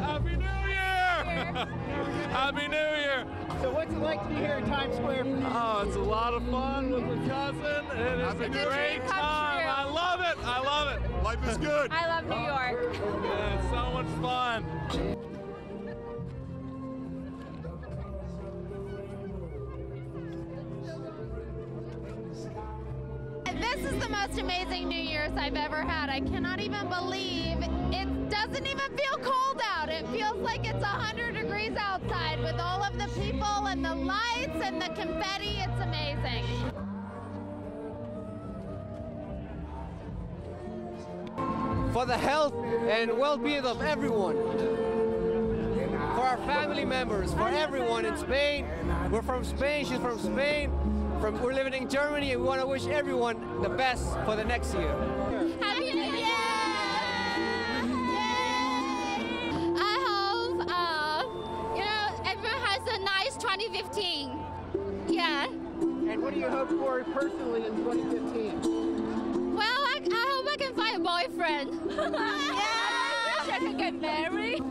Happy New Year! Happy New Year! So what's it like to be here in Times Square? Oh, it's a lot of fun with my cousin. It is a It's a great come time. true. I love it. I love it. Life is good. I love New York. Yeah, it's so much fun. This is the most amazing New Year's I've ever had. I cannot even believe it doesn't even feel cold out. It feels like it's 100 degrees outside with all of the people and the lights and the confetti. It's amazing. for the health and well-being of everyone. For our family members, for everyone in Spain. We're from Spain, she's from Spain. From, we're living in Germany and we want to wish everyone the best for the next year. Nice 2015. Yeah. And what do you hope for personally in 2015? Well, I, I hope I can find a boyfriend. yeah. I wish I could get married.